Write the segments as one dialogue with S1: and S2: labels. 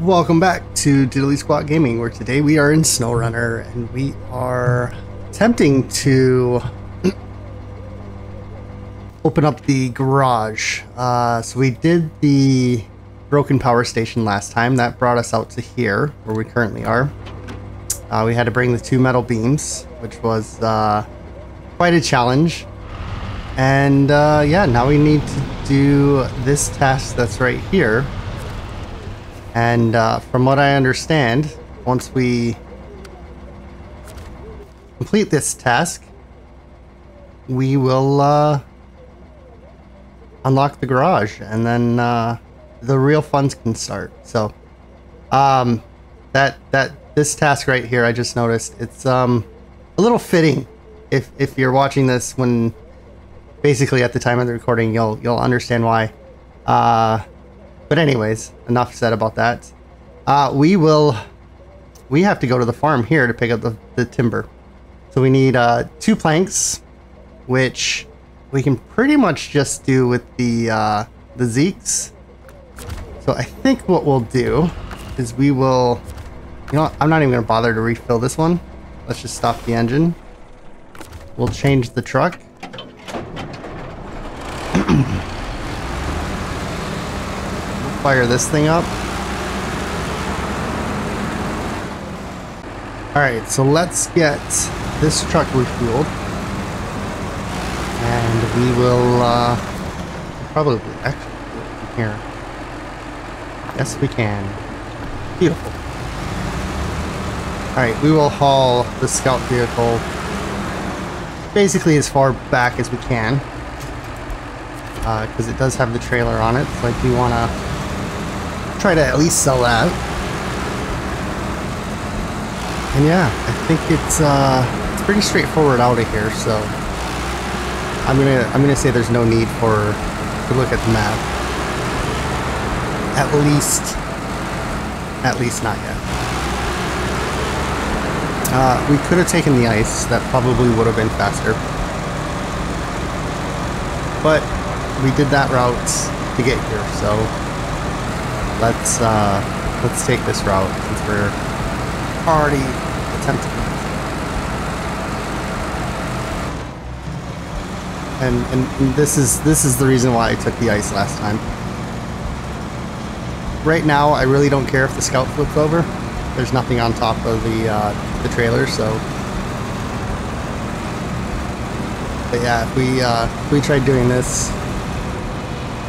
S1: Welcome back to Diddly Squat Gaming, where today we are in SnowRunner and we are attempting to open up the garage. Uh, so we did the broken power station last time. That brought us out to here, where we currently are. Uh, we had to bring the two metal beams, which was uh, quite a challenge. And uh, yeah, now we need to do this task that's right here. And uh, from what I understand, once we complete this task, we will uh, unlock the garage, and then uh, the real funds can start. So, um, that that this task right here, I just noticed it's um a little fitting. If if you're watching this when basically at the time of the recording, you'll you'll understand why. Uh, but anyways, enough said about that. Uh, we will. We have to go to the farm here to pick up the, the timber. So we need uh, two planks, which we can pretty much just do with the uh, the Zeeks. So I think what we'll do is we will. You know, what? I'm not even gonna bother to refill this one. Let's just stop the engine. We'll change the truck. Fire this thing up. Alright, so let's get this truck refueled. And we will uh, probably actually here. Yes, we can. Beautiful. Alright, we will haul the scout vehicle basically as far back as we can. Because uh, it does have the trailer on it, so I do want to try to at least sell that. And yeah, I think it's uh, it's pretty straightforward out of here. So I'm gonna I'm gonna say there's no need for to look at the map. At least, at least not yet. Uh, we could have taken the ice. That probably would have been faster. But we did that route to get here, so let's uh, let's take this route since we're already attempting. And, and, and this is this is the reason why I took the ice last time. Right now, I really don't care if the scout flips over. There's nothing on top of the uh, the trailer, so. But yeah, if we uh, if we tried doing this,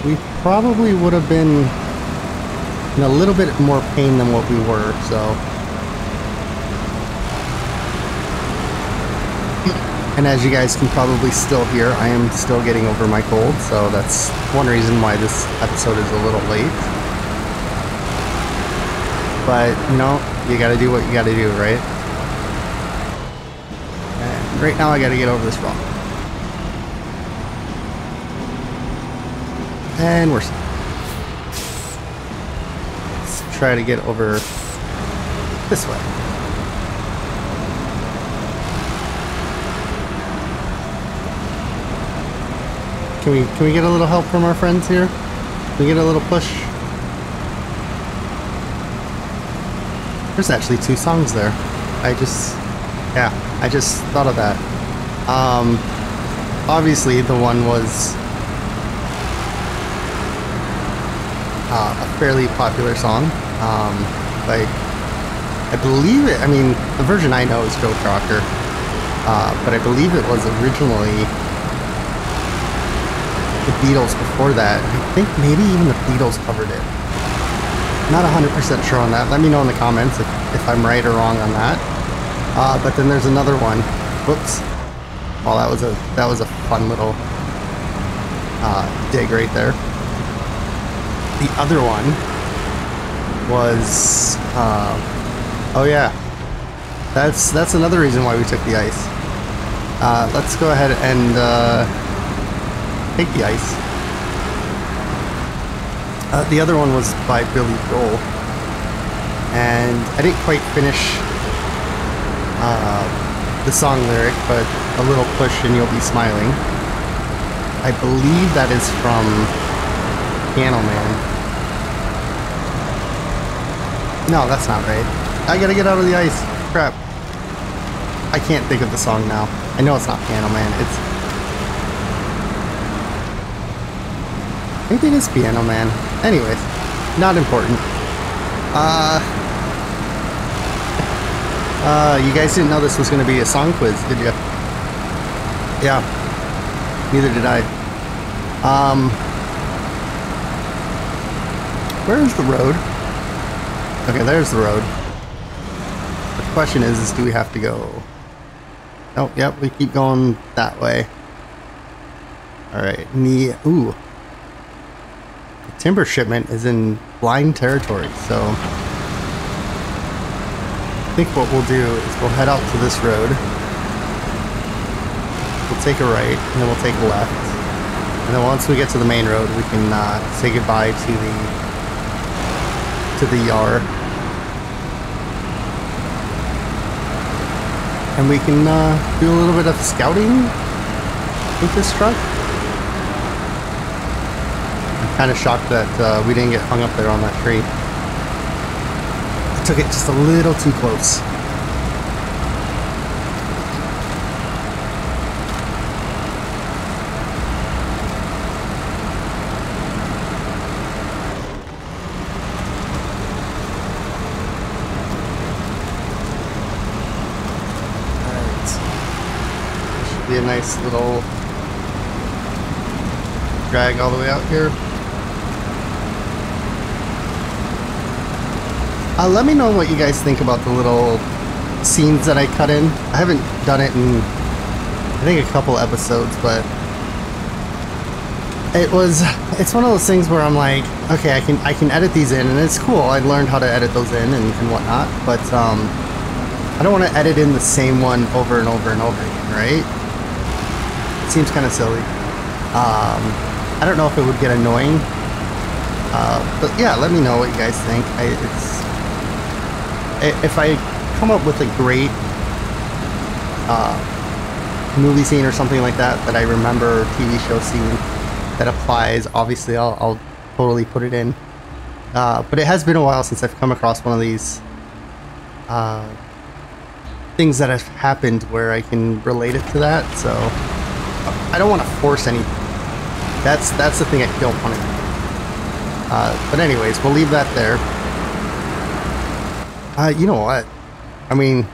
S1: we probably would have been in a little bit more pain than what we were, so. And as you guys can probably still hear, I am still getting over my cold, so that's one reason why this episode is a little late. But, you know, you gotta do what you gotta do, right? And right now I gotta get over this rock. And we're try to get over this way. Can we can we get a little help from our friends here? Can we get a little push? There's actually two songs there. I just yeah, I just thought of that. Um obviously the one was uh, a fairly popular song. Um, like, I believe it, I mean, the version I know is Joe Cocker, uh, but I believe it was originally the Beatles before that. I think maybe even the Beatles covered it. Not 100% sure on that. Let me know in the comments if, if I'm right or wrong on that. Uh, but then there's another one. Whoops. Well, that was a that was a fun little uh, dig right there. The other one was, uh, oh yeah, that's that's another reason why we took the ice. Uh, let's go ahead and uh, take the ice. Uh, the other one was by Billy Joel, and I didn't quite finish uh, the song lyric, but a little push and you'll be smiling. I believe that is from Piano Man. No, that's not right. I gotta get out of the ice. Crap. I can't think of the song now. I know it's not Piano Man. It's maybe it is Piano Man. Anyways, not important. Uh, uh, you guys didn't know this was gonna be a song quiz, did you? Yeah. Neither did I. Um, where's the road? Okay, there's the road. The question is, is do we have to go? Oh, yep, we keep going that way. Alright, the, ooh. The timber shipment is in blind territory, so... I think what we'll do is we'll head out to this road. We'll take a right, and then we'll take a left. And then once we get to the main road, we can uh, say goodbye to the to the yard. And we can uh, do a little bit of scouting with this truck. I'm kind of shocked that uh, we didn't get hung up there on that tree. I took it just a little too close. be nice little drag all the way out here. Uh, let me know what you guys think about the little scenes that I cut in. I haven't done it in, I think, a couple episodes, but it was, it's one of those things where I'm like, okay, I can, I can edit these in, and it's cool. I learned how to edit those in and, and whatnot, but um, I don't want to edit in the same one over and over and over again, right? Seems kind of silly. Um, I don't know if it would get annoying. Uh, but yeah, let me know what you guys think. I, it's if I come up with a great uh, movie scene or something like that that I remember TV show scene that applies, obviously I'll, I'll totally put it in. Uh, but it has been a while since I've come across one of these uh, things that have happened where I can relate it to that. So I don't want to force anything. That's that's the thing I don't want to. Uh, but anyways, we'll leave that there. Uh, you know what? I mean,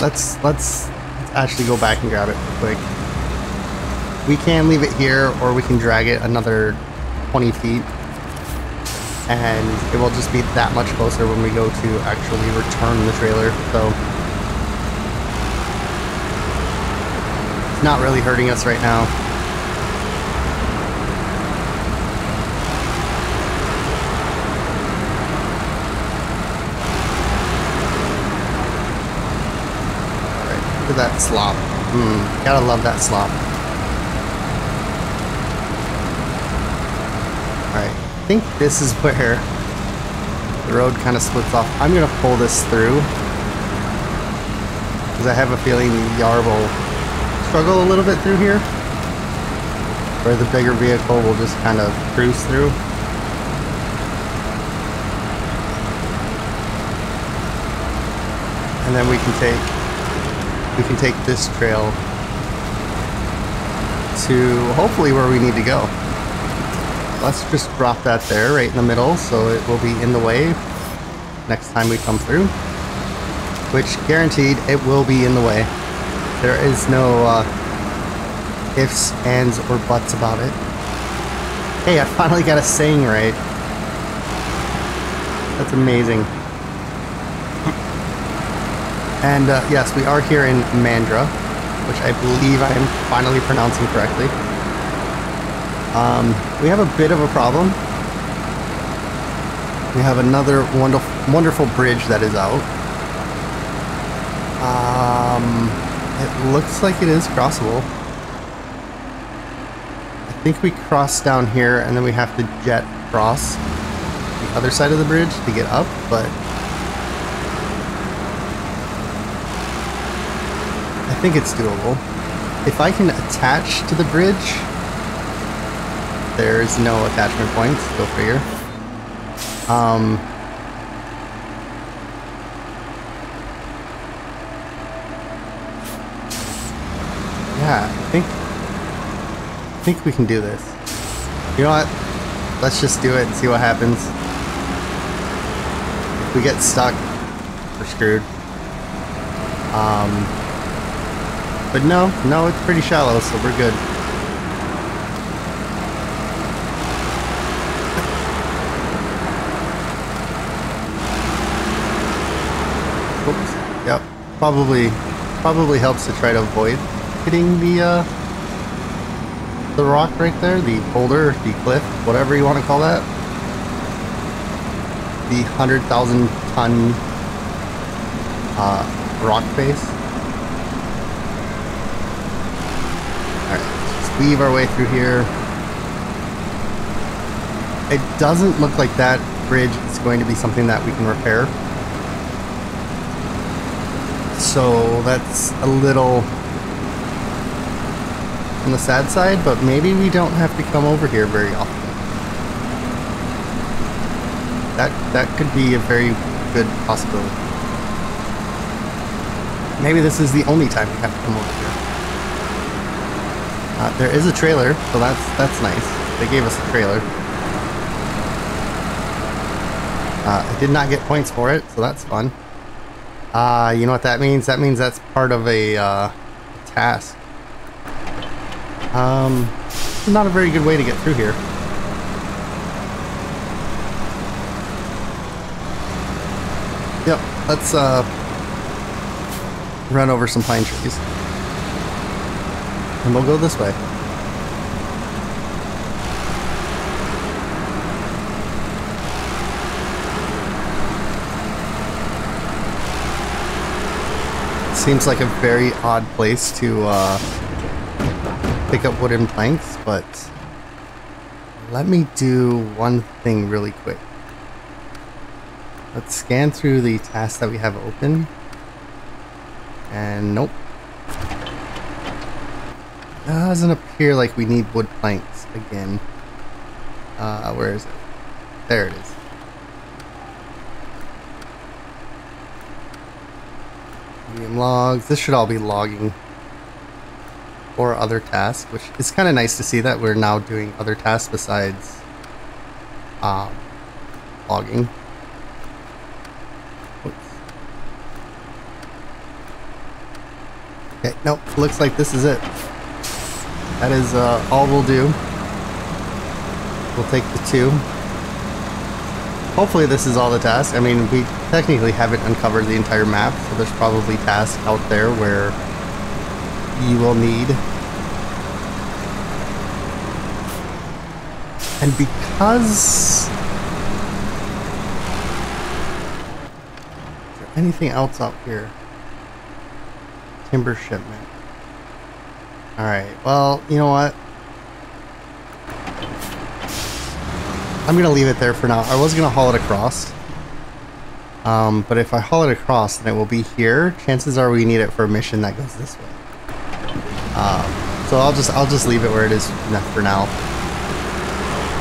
S1: let's let's actually go back and grab it real quick. We can leave it here, or we can drag it another 20 feet, and it will just be that much closer when we go to actually return the trailer. So. Not really hurting us right now. Look at that slop. Mmm, gotta love that slop. Alright, I think this is where the road kind of splits off. I'm gonna pull this through because I have a feeling the Yar will struggle a little bit through here. Where the bigger vehicle will just kind of cruise through. And then we can take we can take this trail to hopefully where we need to go. Let's just drop that there right in the middle so it will be in the way next time we come through. Which guaranteed it will be in the way. There is no uh, ifs, ands, or buts about it. Hey, I finally got a saying right. That's amazing. And uh, yes, we are here in Mandra, which I believe I am finally pronouncing correctly. Um, we have a bit of a problem. We have another wonderful, wonderful bridge that is out. Um, it looks like it is crossable. I think we cross down here and then we have to jet cross the other side of the bridge to get up, but I think it's doable. If I can attach to the bridge, there's no attachment points, go figure. Um, yeah, I think I think we can do this. You know what? Let's just do it and see what happens. If we get stuck, we're screwed. Um, but no, no, it's pretty shallow, so we're good. Oops. Yep. Probably, probably helps to try to avoid hitting the uh, the rock right there, the boulder, the cliff, whatever you want to call that. The hundred thousand ton uh, rock face. Alright, just weave our way through here. It doesn't look like that bridge is going to be something that we can repair. So that's a little on the sad side, but maybe we don't have to come over here very often. That that could be a very good possibility. Maybe this is the only time we have to come over here. Uh, there is a trailer, so that's that's nice. They gave us a trailer. Uh, I did not get points for it, so that's fun. Uh, you know what that means? That means that's part of a uh, task. Um, not a very good way to get through here. Yep, let's uh, run over some pine trees. And we'll go this way. Seems like a very odd place to uh, pick up wooden planks, but let me do one thing really quick. Let's scan through the tasks that we have open. And nope. Doesn't appear like we need wood planks again. Uh, where is it? There it is. Medium logs. This should all be logging or other tasks, which is kind of nice to see that we're now doing other tasks besides um, logging. Okay, nope, looks like this is it. That is uh, all we'll do. We'll take the two. Hopefully this is all the tasks. I mean, we technically haven't uncovered the entire map, so there's probably tasks out there where you will need. And because... Is there anything else out here? Timber shipment. Alright, well, you know what? I'm gonna leave it there for now. I was gonna haul it across. Um, but if I haul it across, then it will be here. Chances are we need it for a mission that goes this way. Um, so I'll just I'll just leave it where it is for now.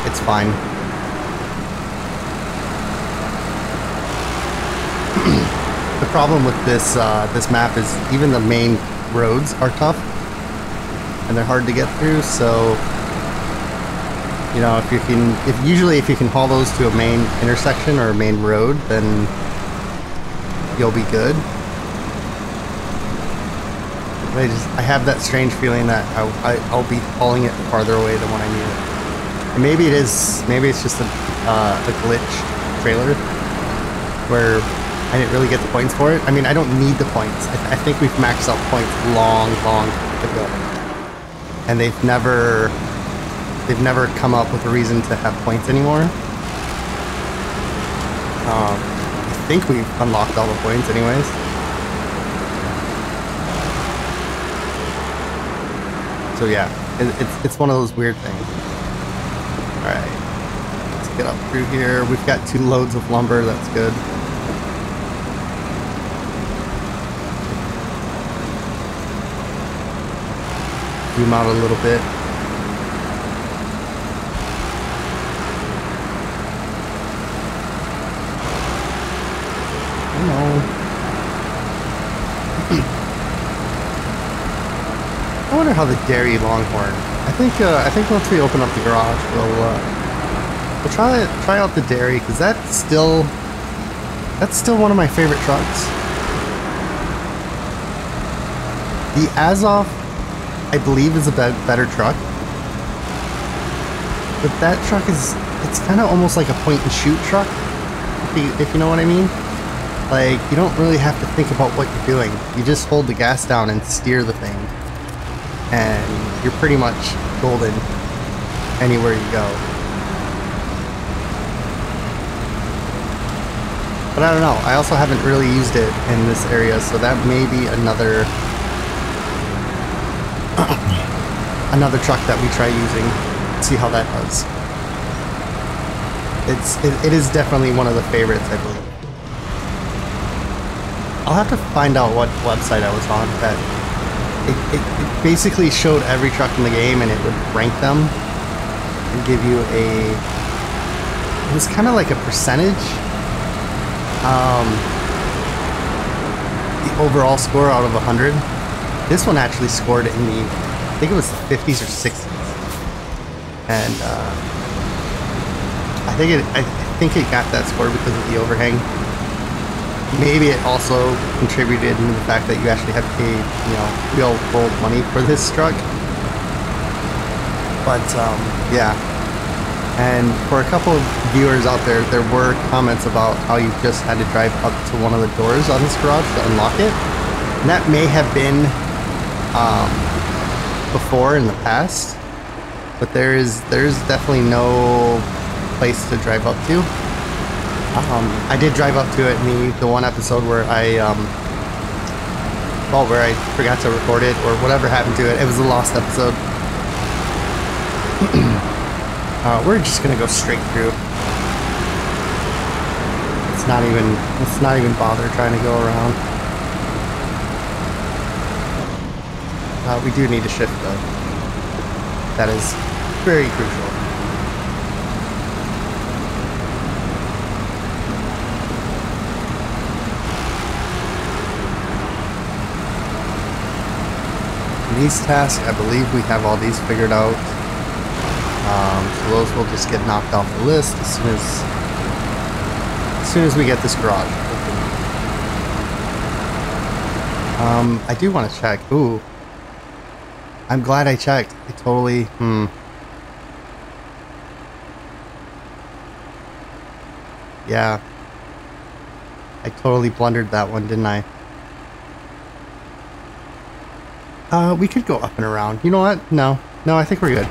S1: It's fine. the problem with this uh, this map is even the main roads are tough and they're hard to get through. So you know, if you can, if usually if you can haul those to a main intersection or a main road, then you'll be good. I just, I have that strange feeling that I, I, will be hauling it farther away than when I need it. And maybe it is, maybe it's just a, uh, a glitch trailer where I didn't really get the points for it. I mean, I don't need the points. I, th I think we've maxed out points long, long ago. And they've never they've never come up with a reason to have points anymore. Um, I think we've unlocked all the points anyways. So yeah, it, it's, it's one of those weird things. Alright, let's get up through here. We've got two loads of lumber, that's good. Zoom out a little bit. Wonder how the Derry Longhorn. I think uh, I think once we open up the garage, we'll uh, we'll try try out the Derry because that's still that's still one of my favorite trucks. The Azov, I believe, is a be better truck, but that truck is it's kind of almost like a point and shoot truck, if you, if you know what I mean. Like, you don't really have to think about what you're doing. You just hold the gas down and steer the thing. And you're pretty much golden anywhere you go. But I don't know. I also haven't really used it in this area, so that may be another another truck that we try using. See how that does. It's it, it is definitely one of the favorites, I believe. I'll have to find out what website I was on that it, it, it, basically showed every truck in the game and it would rank them and give you a it was kind of like a percentage. Um, the overall score out of 100 this one actually scored in the I think it was the 50s or 60s and uh, I think it I think it got that score because of the overhang maybe it also contributed in the fact that you actually have paid, you know, real world money for this truck. But um, yeah. And for a couple of viewers out there, there were comments about how you just had to drive up to one of the doors on this garage to unlock it. And that may have been um, before in the past, but there is there's definitely no place to drive up to. Um, I did drive up to it the, the one episode where I, um, well, where I forgot to record it or whatever happened to it. It was a lost episode. uh, we're just gonna go straight through. It's not even, it's not even bother trying to go around. Uh, we do need to shift though. That is very crucial. These tasks, I believe we have all these figured out. Um, so those will just get knocked off the list as soon as as soon as we get this garage open. Um, I do want to check. Ooh, I'm glad I checked. I totally. Hmm. Yeah. I totally blundered that one, didn't I? Uh, we could go up and around. You know what? No. No, I think we're good.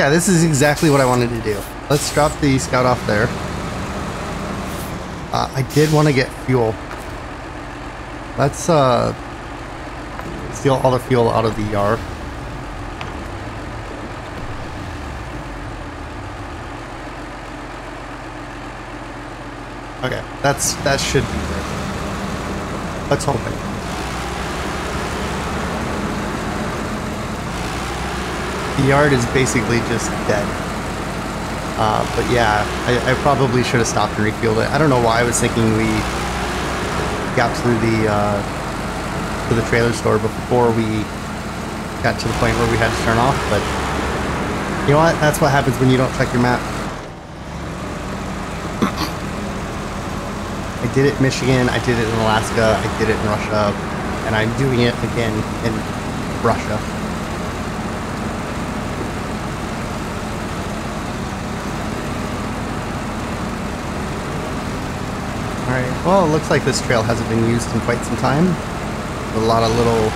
S1: Yeah, this is exactly what I wanted to do. Let's drop the scout off there. Uh, I did want to get fuel. Let's, uh, steal all the fuel out of the yard. Okay, that's, that should be good. Let's hope it. The yard is basically just dead. Uh, but yeah, I, I, probably should have stopped and refueled it. I don't know why I was thinking we got through the uh, to the trailer store before we got to the point where we had to turn off. But you know what? That's what happens when you don't check your map. I did it in Michigan. I did it in Alaska. I did it in Russia, and I'm doing it again in Russia. Alright, well it looks like this trail hasn't been used in quite some time. With a lot of little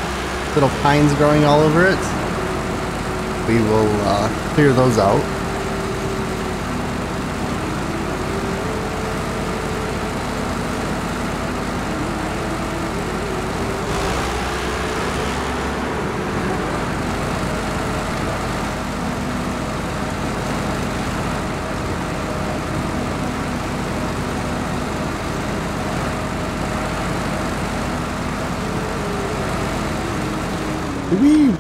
S1: little pines growing all over it. We will uh, clear those out. we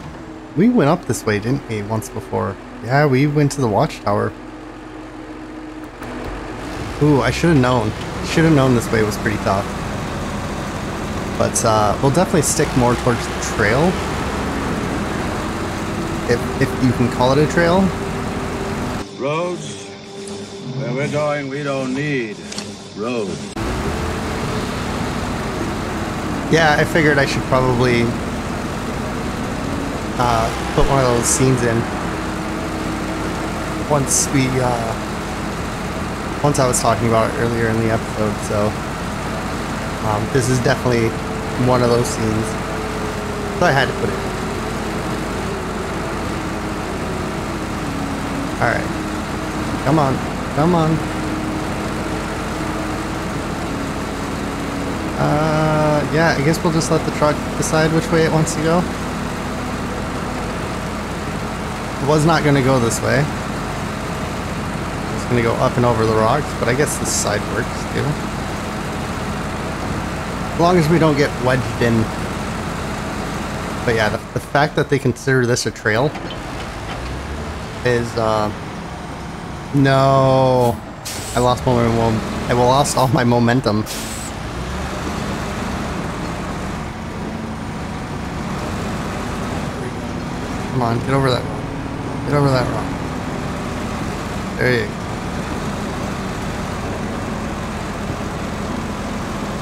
S1: we went up this way, didn't we, once before? Yeah, we went to the watchtower. Ooh, I should have known. Should have known this way was pretty tough. But uh, we'll definitely stick more towards the trail. if, if you can call it a trail.
S2: Roads? Where we're going, we don't need roads.
S1: Yeah, I figured I should probably uh, put one of those scenes in once we uh, once I was talking about it earlier in the episode. So um, this is definitely one of those scenes. So I had to put it. All right, come on, come on. Uh, yeah, I guess we'll just let the truck decide which way it wants to go. It was not going to go this way. It's going to go up and over the rocks, but I guess this side works too. As long as we don't get wedged in. But yeah, the, the fact that they consider this a trail is, uh... No. I lost my. I lost all my momentum. Come on, get over that. Get over that rock. There you go.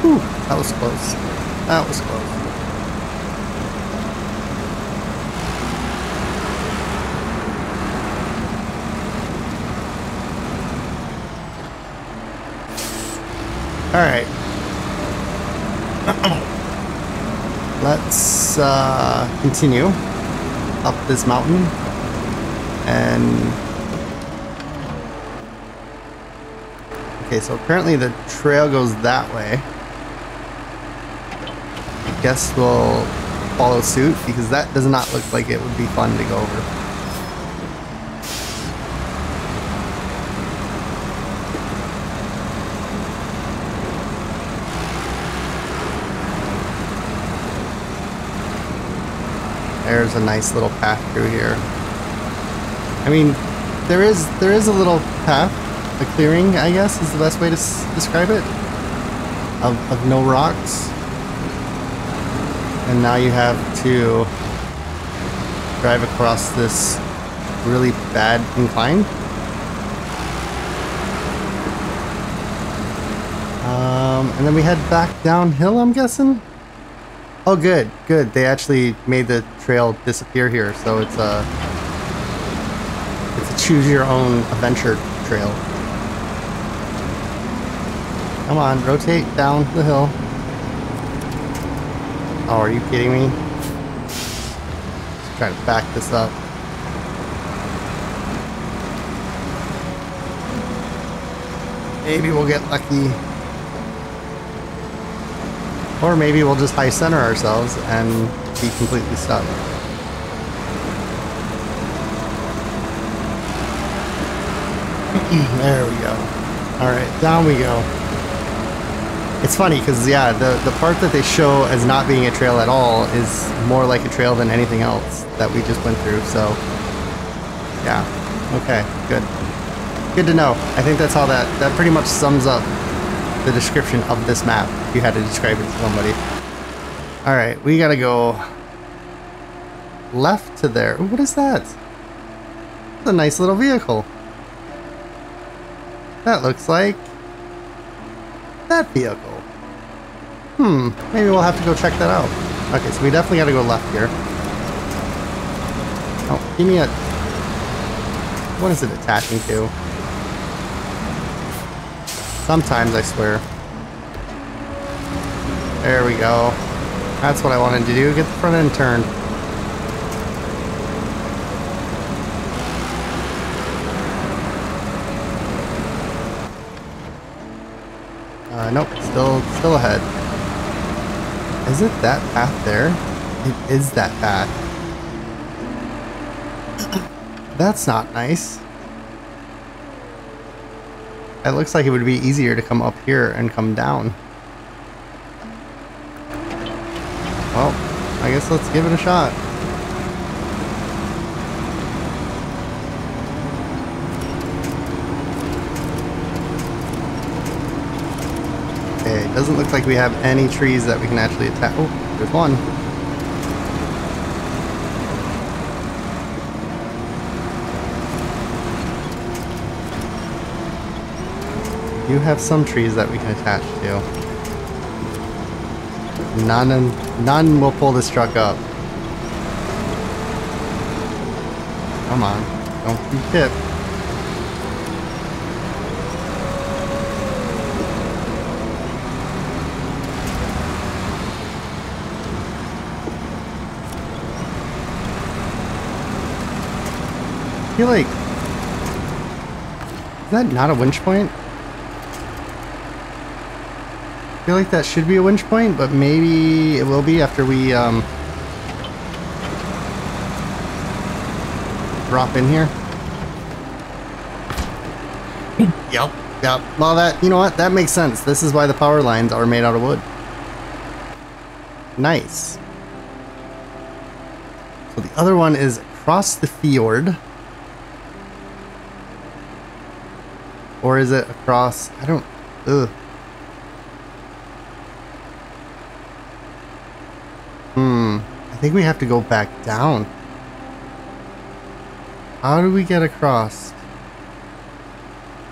S1: Whew, that was close. That was close. Alright. Let's uh, continue up this mountain and okay so apparently the trail goes that way I guess we'll follow suit because that does not look like it would be fun to go over There's a nice little path through here. I mean, there is there is a little path, a clearing, I guess, is the best way to describe it, of, of no rocks. And now you have to drive across this really bad incline. Um, and then we head back downhill, I'm guessing? Oh, good, good. They actually made the trail disappear here, so it's a choose your own adventure trail. Come on, rotate down the hill. Oh, are you kidding me? Try to back this up. Maybe we'll get lucky. Or maybe we'll just high center ourselves and be completely stuck. there we go. Alright, down we go. It's funny because, yeah, the, the part that they show as not being a trail at all is more like a trail than anything else that we just went through, so... Yeah. Okay, good. Good to know. I think that's how that, that pretty much sums up the description of this map if you had to describe it to somebody. Alright, we gotta go left to there. What is that? It's a nice little vehicle. That looks like that vehicle. Hmm, maybe we'll have to go check that out. Okay, so we definitely gotta go left here. Oh, give me a... What is it attaching to? Sometimes, I swear. There we go. That's what I wanted to do, get the front end turned. Uh, nope, still, still ahead. Is it that path there? It is that path. That's not nice. It looks like it would be easier to come up here and come down. Well, I guess let's give it a shot. Doesn't look like we have any trees that we can actually attack. Oh, there's one. do have some trees that we can attach to. None, none will pull this truck up. Come on, don't be tipped. Feel like is that not a winch point? I feel like that should be a winch point, but maybe it will be after we um, drop in here. yep, yep. Well, that, you know what? That makes sense. This is why the power lines are made out of wood. Nice. So the other one is across the fjord. Or is it across? I don't. Ugh. Hmm. I think we have to go back down. How do we get across?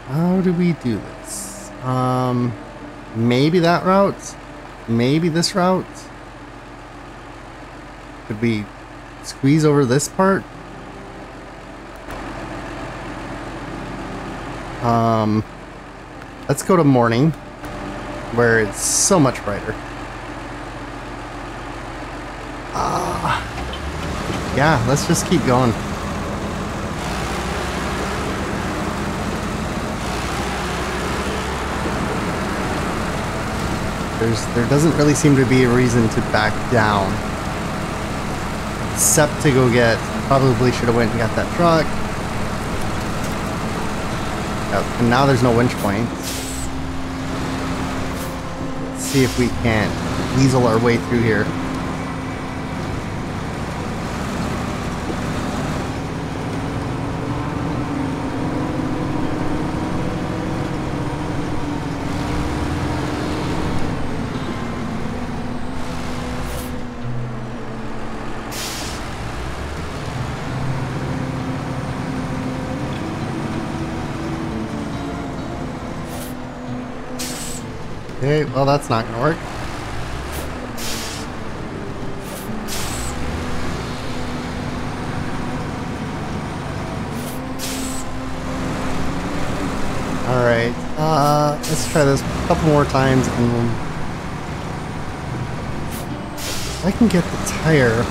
S1: How do we do this? Um. Maybe that route? Maybe this route? Could we squeeze over this part? Um, let's go to morning, where it's so much brighter. Ah, uh, yeah, let's just keep going. There's, there doesn't really seem to be a reason to back down. Except to go get, probably should have went and got that truck. And now there's no winch point. Let's see if we can weasel our way through here. Okay, well that's not gonna work. Alright, uh, let's try this a couple more times and. I can get the tire...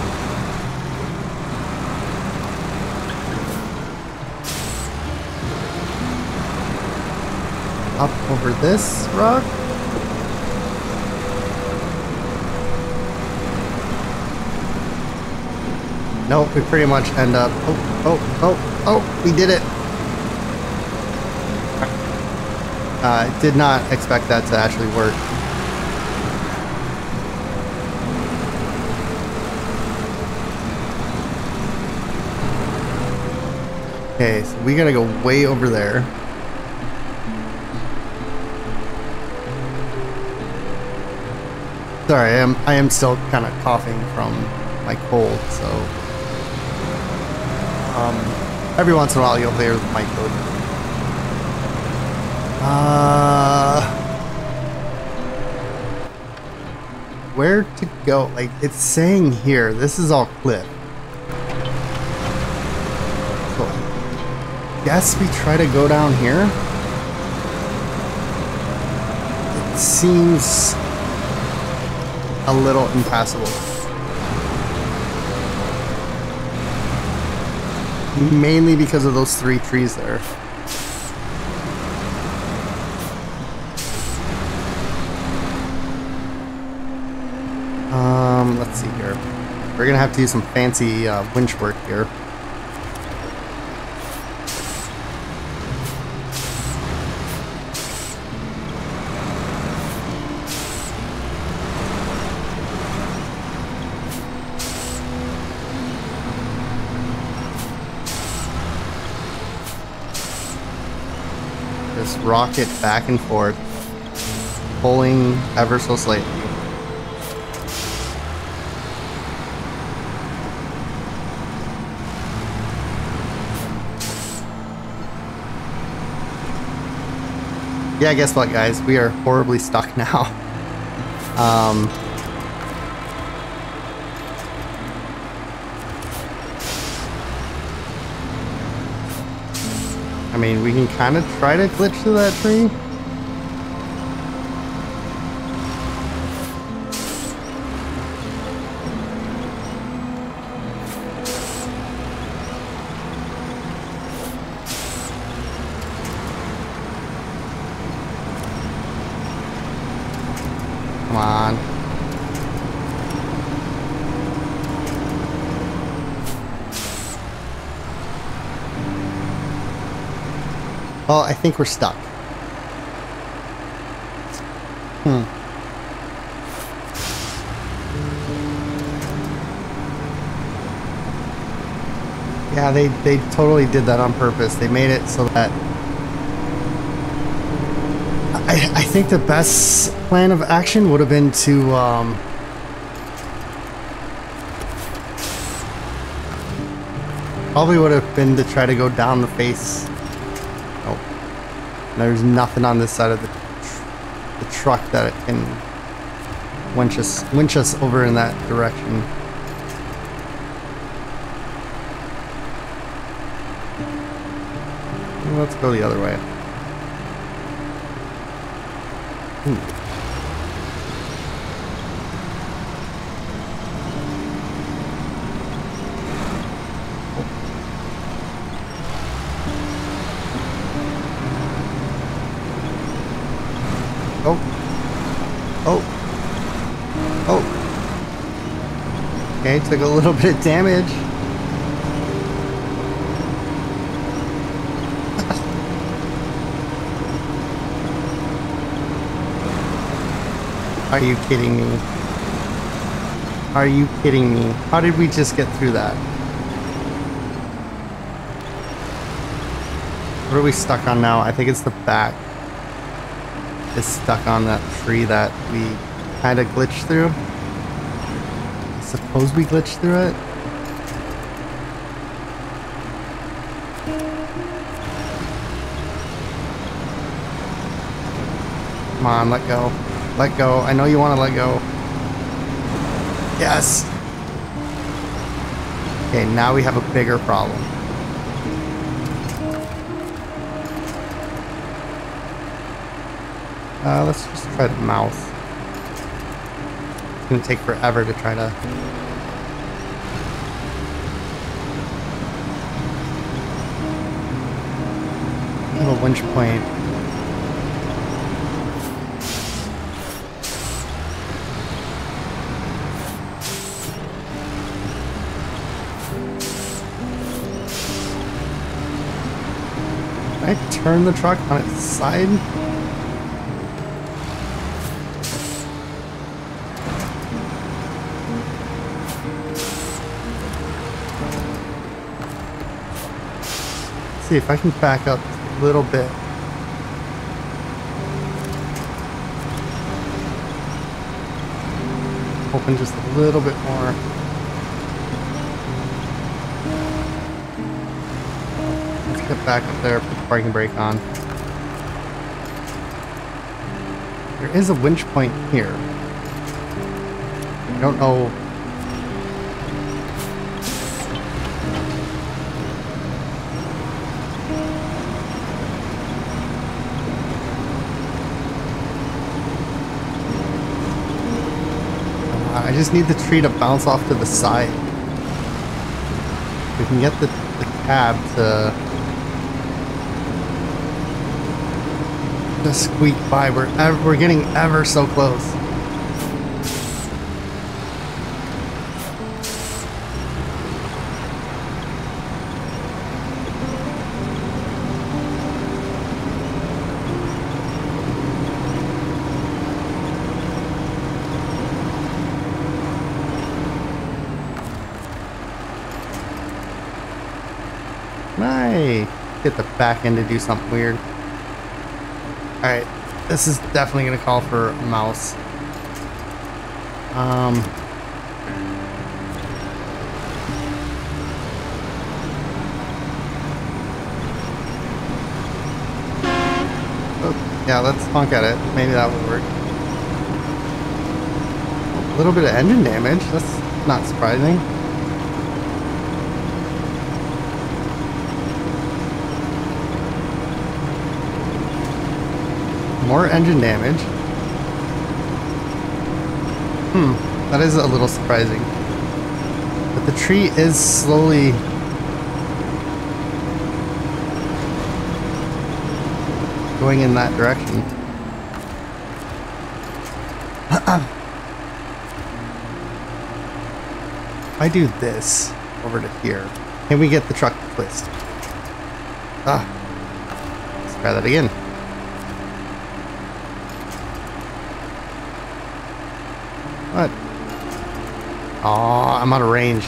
S1: Up over this rock? Nope, we pretty much end up... Oh, oh, oh, oh, we did it! Uh, did not expect that to actually work. Okay, so we gotta go way over there. Sorry, I am I am still kind of coughing from my cold, so um, every once in a while you'll hear the mic. Uh, where to go? Like it's saying here, this is all cliff. So, guess we try to go down here. It seems a little impassable. Mainly because of those three trees there. Um, let's see here. We're gonna have to do some fancy uh, winch work here. Just rock it back and forth, pulling ever so slightly. yeah, guess what, guys? We are horribly stuck now. Um, I mean, we can kind of try to glitch through that tree. Well, I think we're stuck. Hmm. Yeah, they, they totally did that on purpose. They made it so that I, I think the best plan of action would have been to um, probably would have been to try to go down the face. There's nothing on this side of the the truck that it can winch us winch us over in that direction. Let's go the other way. Hmm. Oh. Oh. Okay, took a little bit of damage. Are you kidding me? Are you kidding me? How did we just get through that? What are we stuck on now? I think it's the back. It's stuck on that tree that we kind of glitched through. Suppose we glitched through it. Come on, let go. Let go. I know you want to let go. Yes. Okay, now we have a bigger problem. Uh, let's just try the mouth. It's gonna take forever to try to... A winch point. Can I turn the truck on its side? See if I can back up a little bit. Open just a little bit more. Let's get back up there, put the parking brake on. There is a winch point here. I don't know just need the tree to bounce off to the side. We can get the, the cab to just squeak by. We're ever, we're getting ever so close. Nice. Get the back in to do something weird. Alright. This is definitely going to call for a mouse. Um... Oh, yeah, let's honk at it. Maybe that will work. A little bit of engine damage. That's not surprising. More engine damage. Hmm, that is a little surprising. But the tree is slowly going in that direction. if I do this over to here, can we get the truck to twist? Ah. Let's try that again. What? Oh, I'm out of range.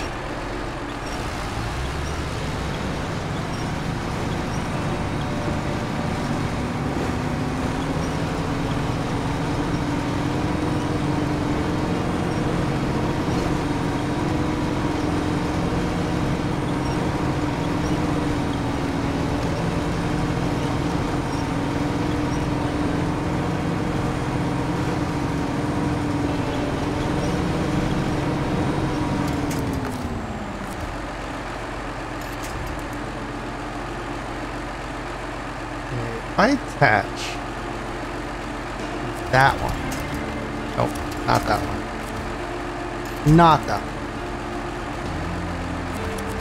S1: I attach that one. Nope, not that Not that one.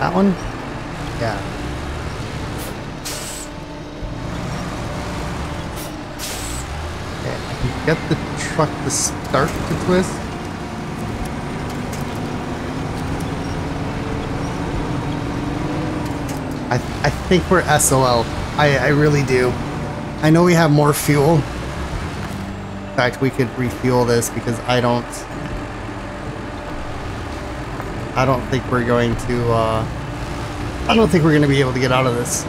S1: That one? Yeah. Get the truck to start to twist. I, I think we're SOL. I, I really do. I know we have more fuel. In fact, we could refuel this because I don't... I don't think we're going to, uh... I don't think we're going to be able to get out of this.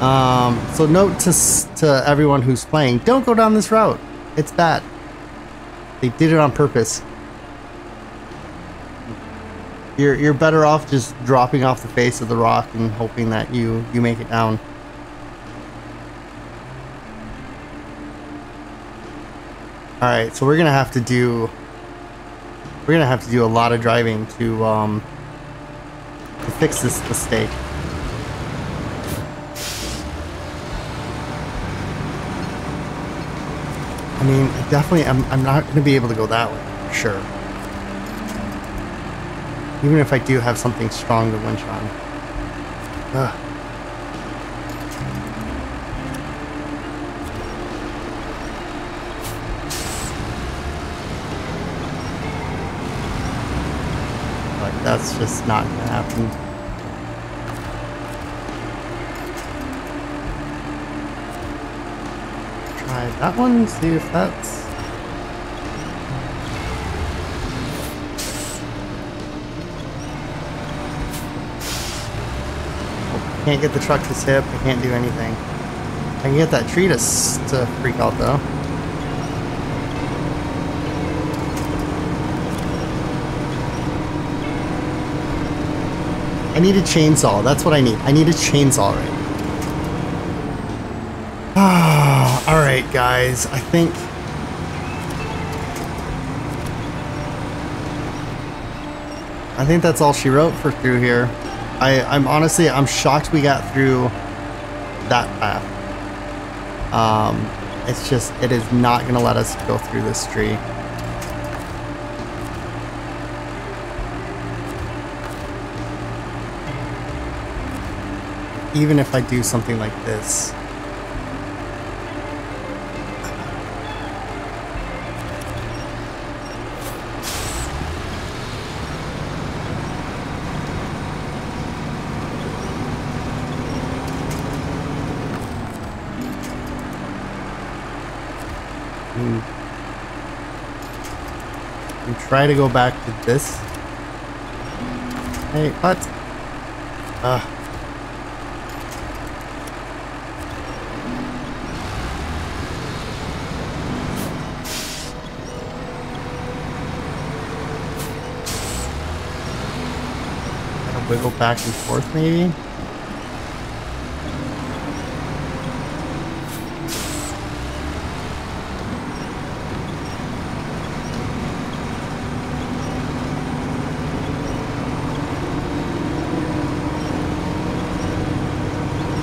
S1: Um, so note to, to everyone who's playing, don't go down this route. It's bad. They did it on purpose. You're, you're better off just dropping off the face of the rock and hoping that you, you make it down. Alright, so we're gonna have to do we're gonna have to do a lot of driving to um to fix this mistake. I mean, definitely I'm I'm not gonna be able to go that way, for sure. Even if I do have something strong to winch on. Ugh. That's just not gonna happen. Try that one, see if that's... Can't get the truck to tip, I can't do anything. I can get that tree to, to freak out though. I need a chainsaw. That's what I need. I need a chainsaw right Ah, all right, guys. I think... I think that's all she wrote for through here. I, I'm honestly, I'm shocked we got through that path. Um, it's just, it is not going to let us go through this tree. Even if I do something like this. Hmm. And try to go back to this. Hey, what? Ugh. go back and forth maybe?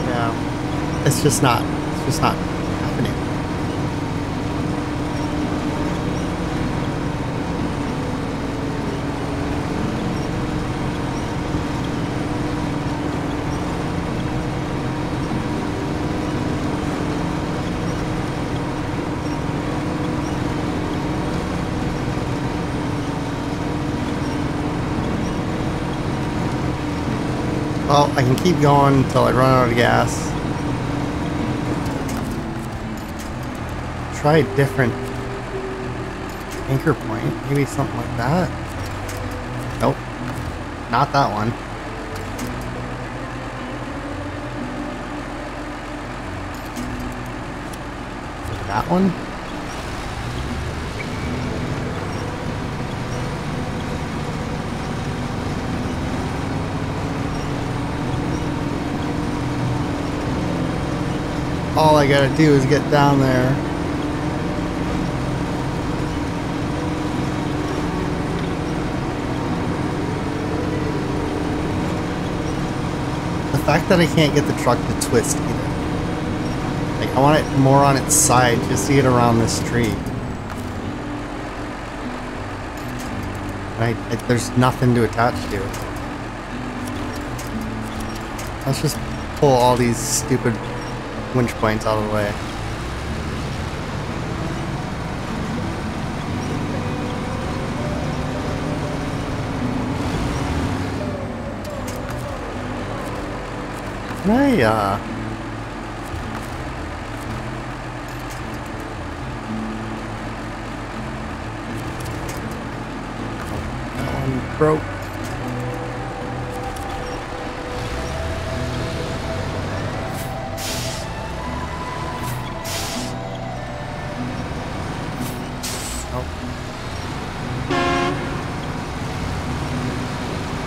S1: Yeah. It's just not, it's just not keep going until I run out of gas. Try a different anchor point. Maybe something like that. Nope. Not that one. That one? All I gotta do is get down there. The fact that I can't get the truck to twist either. Like, I want it more on its side just to get around this tree. Right? Like, there's nothing to attach to. Let's just pull all these stupid winch points out of the way. Can I, uh... Broke.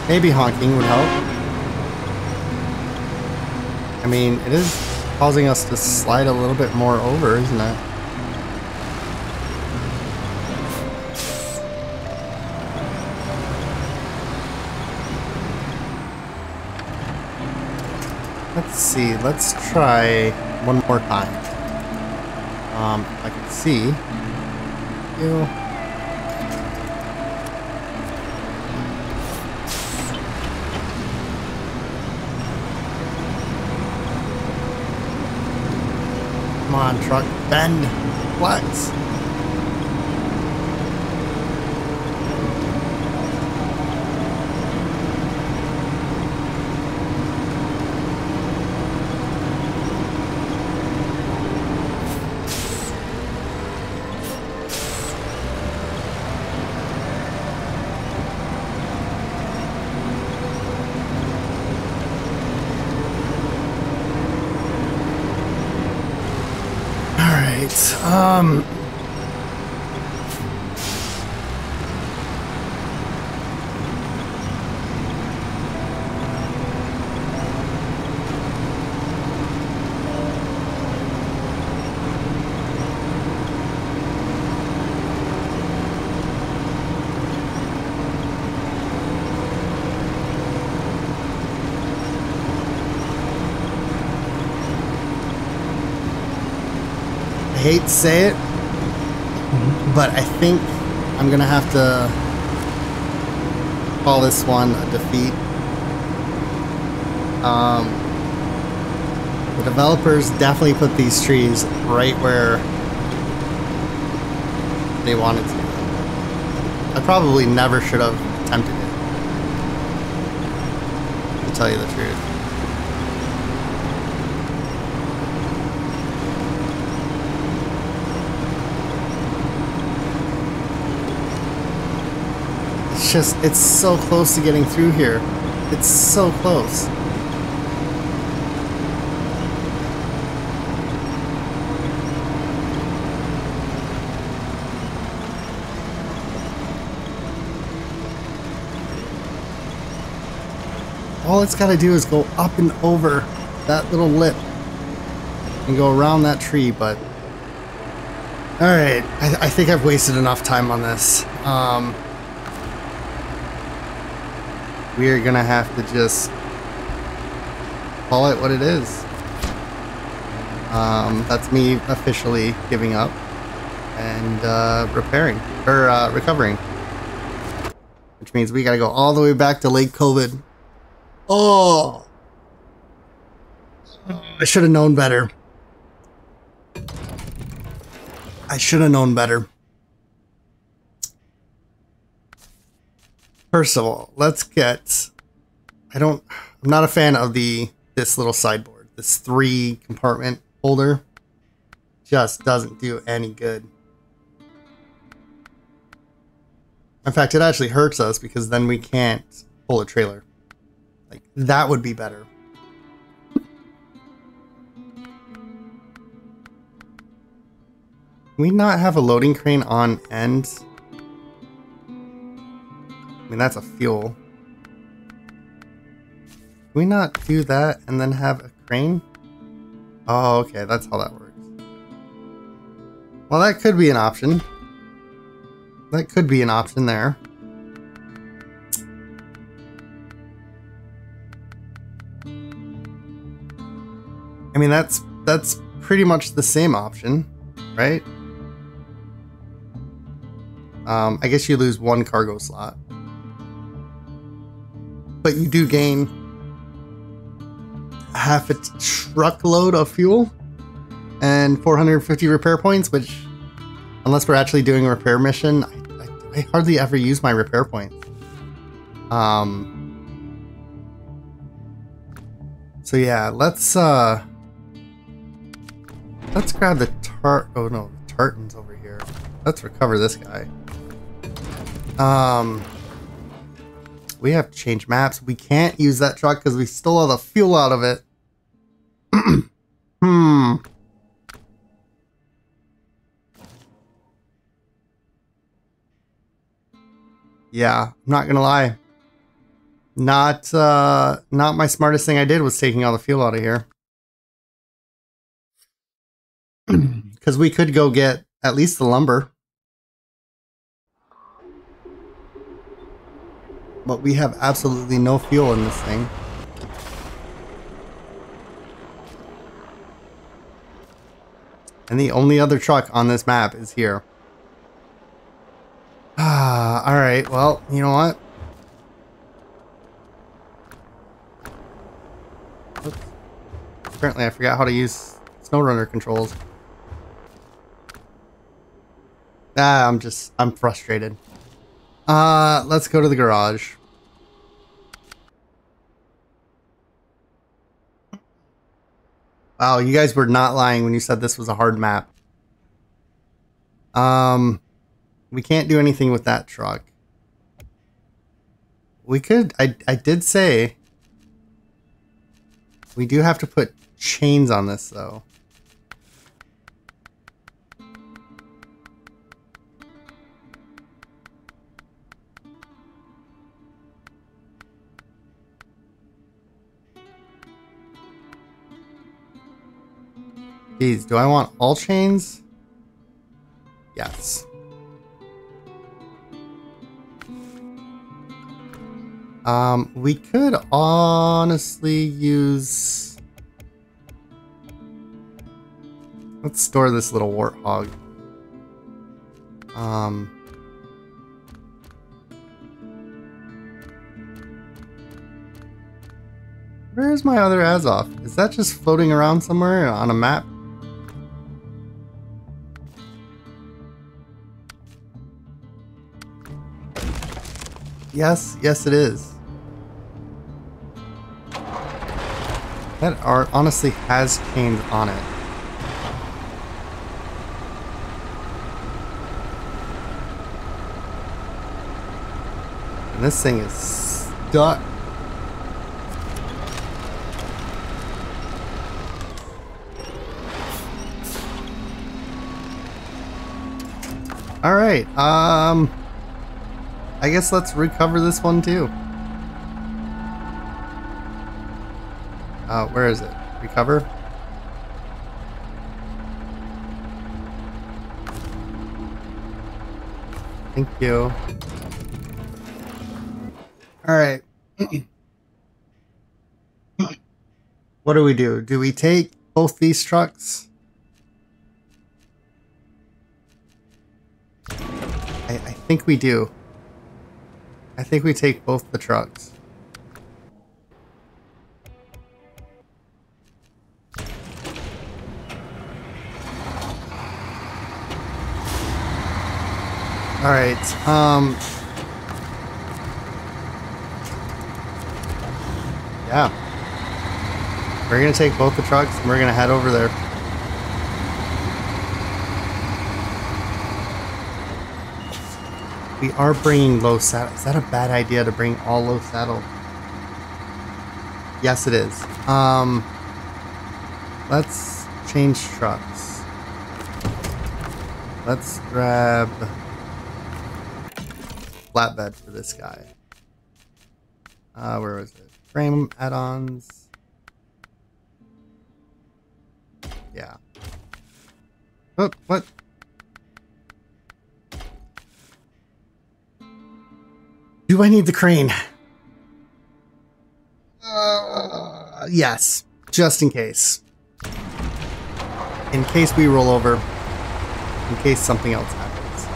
S1: Maybe honking would help. I mean, it is causing us to slide a little bit more over, isn't it? Let's see, let's try one more time. Um, I can see you. Come on, truck. Bend. Flex. Alright, um... I hate to say it, but I think I'm gonna have to call this one a defeat. Um, the developers definitely put these trees right where they wanted to. I probably never should have attempted it. To tell you the truth. It's just, it's so close to getting through here. It's so close. All it's got to do is go up and over that little lip and go around that tree, but... Alright, I, I think I've wasted enough time on this. Um, we are gonna have to just call it what it is. Um, that's me officially giving up and uh, repairing or uh, recovering, which means we gotta go all the way back to Lake Kovd. Oh, I should have known better. I should have known better. First of all, let's get. I don't. I'm not a fan of the this little sideboard. This three compartment holder just doesn't do any good. In fact, it actually hurts us because then we can't pull a trailer. Like that would be better. We not have a loading crane on end? I mean, that's a fuel. Can we not do that and then have a crane? Oh, okay, that's how that works. Well, that could be an option. That could be an option there. I mean, that's that's pretty much the same option, right? Um, I guess you lose one cargo slot. But you do gain half a truckload of fuel and 450 repair points, which, unless we're actually doing a repair mission, I, I, I hardly ever use my repair points. Um, so yeah, let's uh, let's grab the tart. Oh no, the Tatarin's over here. Let's recover this guy. Um, we have to change maps. We can't use that truck because we stole all the fuel out of it. hmm. Yeah, I'm not gonna lie. Not uh not my smartest thing I did was taking all the fuel out of here. Cause we could go get at least the lumber. But we have absolutely no fuel in this thing. And the only other truck on this map is here. Ah, alright, well, you know what? Oops. Apparently I forgot how to use SnowRunner controls. Ah, I'm just, I'm frustrated. Uh, let's go to the garage. Wow, you guys were not lying when you said this was a hard map. Um, we can't do anything with that truck. We could, I, I did say, we do have to put chains on this though. Geez, do I want all chains? Yes. Um, we could honestly use... Let's store this little warthog. Um... Where's my other Azov? Is that just floating around somewhere on a map? Yes, yes it is. That art honestly has chains on it. And this thing is stuck. Alright, um... I guess let's recover this one too. Uh, where is it? Recover? Thank you. Alright. what do we do? Do we take both these trucks? I, I think we do. I think we take both the trucks. All right. Um. Yeah. We're gonna take both the trucks and we're gonna head over there. We are bringing low saddle. Is that a bad idea to bring all low saddle? Yes, it is. Um, let's change trucks. Let's grab flatbed for this guy. Uh, where was it? Frame add-ons. Yeah. Oh, what? Do I need the crane? Uh, yes, just in case. In case we roll over. In case something else happens.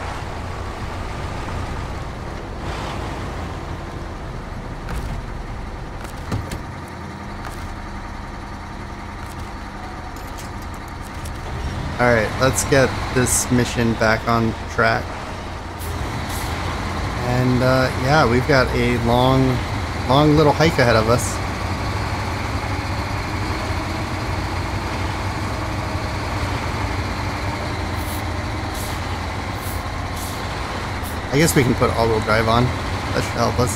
S1: Alright, let's get this mission back on track. And uh, yeah, we've got a long, long little hike ahead of us. I guess we can put all-wheel drive on. That should help us.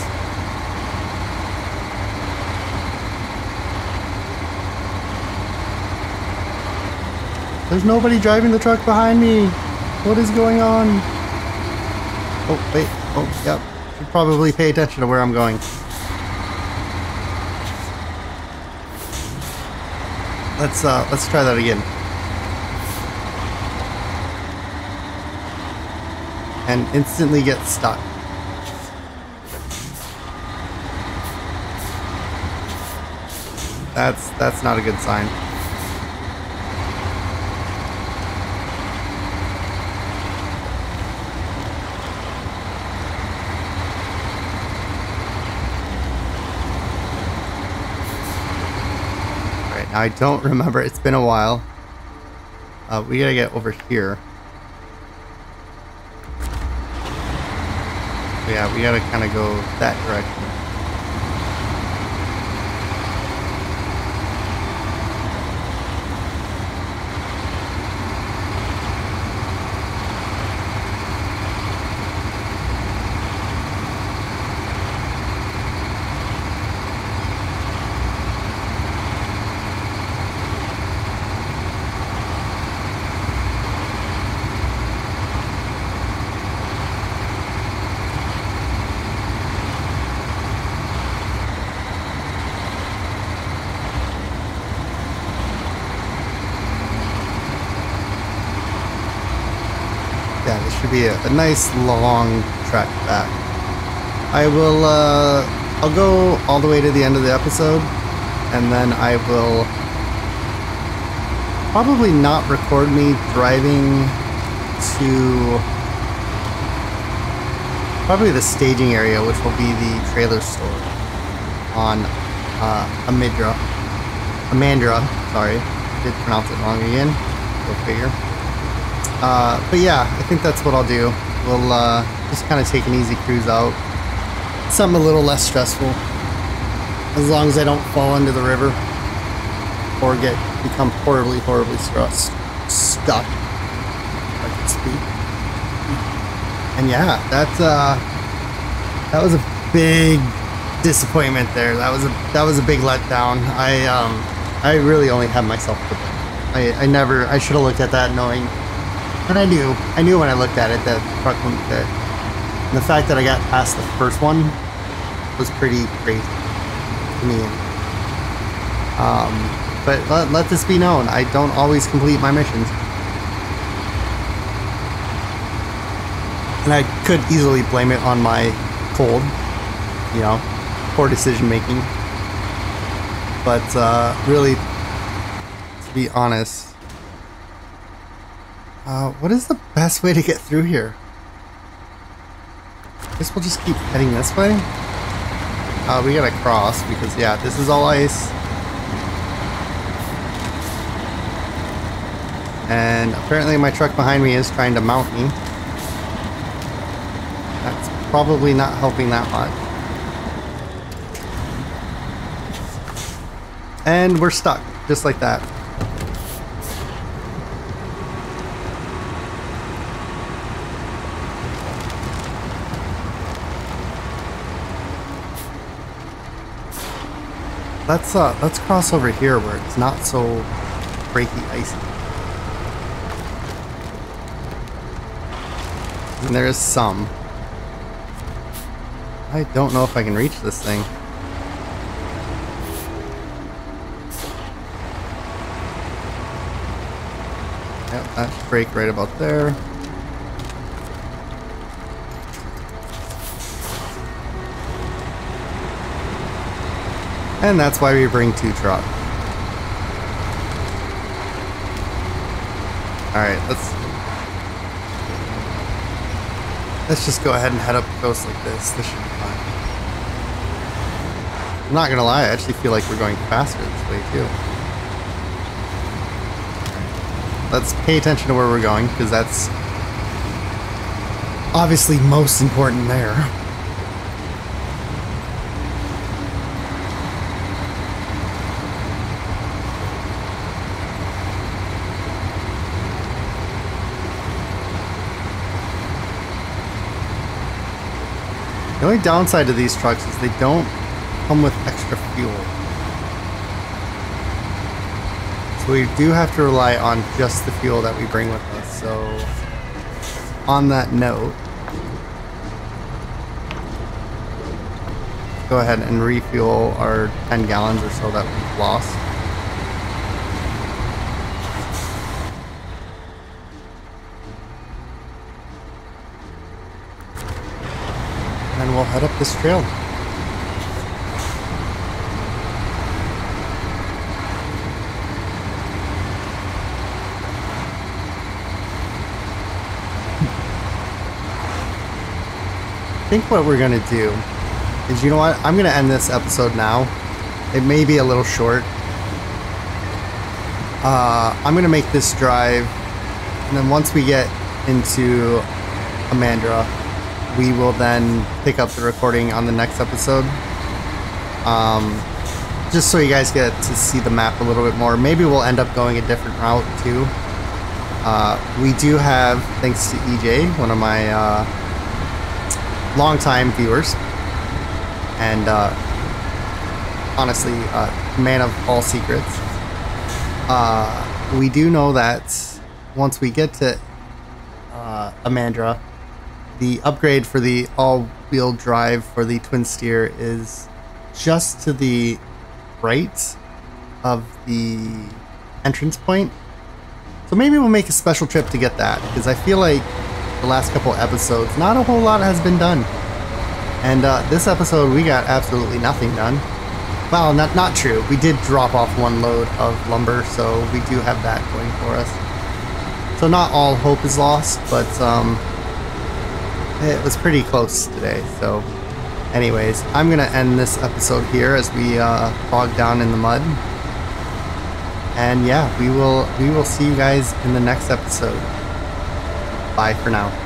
S1: There's nobody driving the truck behind me. What is going on? Oh, wait. Oh, yep. Should probably pay attention to where I'm going. Let's uh let's try that again. And instantly get stuck. That's that's not a good sign. I don't remember. It's been a while. Uh, we gotta get over here. Yeah, we gotta kind of go that direction. Yeah, this should be a, a nice long track back. I will, uh, I'll go all the way to the end of the episode, and then I will probably not record me driving to probably the staging area, which will be the trailer store on uh, Amidra. Amandra, sorry. Did pronounce it wrong again. Go figure. Uh, but yeah, I think that's what I'll do. We'll uh, just kind of take an easy cruise out. Something a little less stressful. As long as I don't fall into the river or get become horribly, horribly stressed, stuck. I can speak. And yeah, that's uh, that was a big disappointment there. That was a that was a big letdown. I um, I really only had myself to blame. I, I never I should have looked at that knowing but I knew, I knew when I looked at it that the. And the fact that I got past the first one was pretty crazy to me. Um, but let, let this be known, I don't always complete my missions. And I could easily blame it on my cold, you know, poor decision making. But uh, really, to be honest. Uh, what is the best way to get through here? I guess we'll just keep heading this way. Uh, we gotta cross because, yeah, this is all ice. And apparently my truck behind me is trying to mount me. That's probably not helping that much. And we're stuck, just like that. Let's uh let's cross over here where it's not so breaky icy. And there is some. I don't know if I can reach this thing. Yep, that should break right about there. And that's why we bring two truck. Alright, let's Let's just go ahead and head up the coast like this. This should be fine. I'm not gonna lie, I actually feel like we're going faster this way too. Let's pay attention to where we're going, because that's obviously most important there. The only downside to these trucks is they don't come with extra fuel. So we do have to rely on just the fuel that we bring with us. So on that note, go ahead and refuel our 10 gallons or so that we've lost. and we'll head up this trail. I think what we're gonna do is, you know what? I'm gonna end this episode now. It may be a little short. Uh, I'm gonna make this drive, and then once we get into Amandra, we will then pick up the recording on the next episode. Um, just so you guys get to see the map a little bit more. Maybe we'll end up going a different route too. Uh, we do have, thanks to EJ, one of my uh, longtime viewers, and uh, honestly, uh, man of all secrets. Uh, we do know that once we get to uh, Amandra, the upgrade for the all-wheel drive for the twin steer is just to the right of the entrance point. So maybe we'll make a special trip to get that because I feel like the last couple episodes, not a whole lot has been done. And uh, this episode, we got absolutely nothing done. Well, not not true. We did drop off one load of lumber, so we do have that going for us. So not all hope is lost, but um, it was pretty close today. So, anyways, I'm gonna end this episode here as we uh, bog down in the mud. And yeah, we will we will see you guys in the next episode. Bye for now.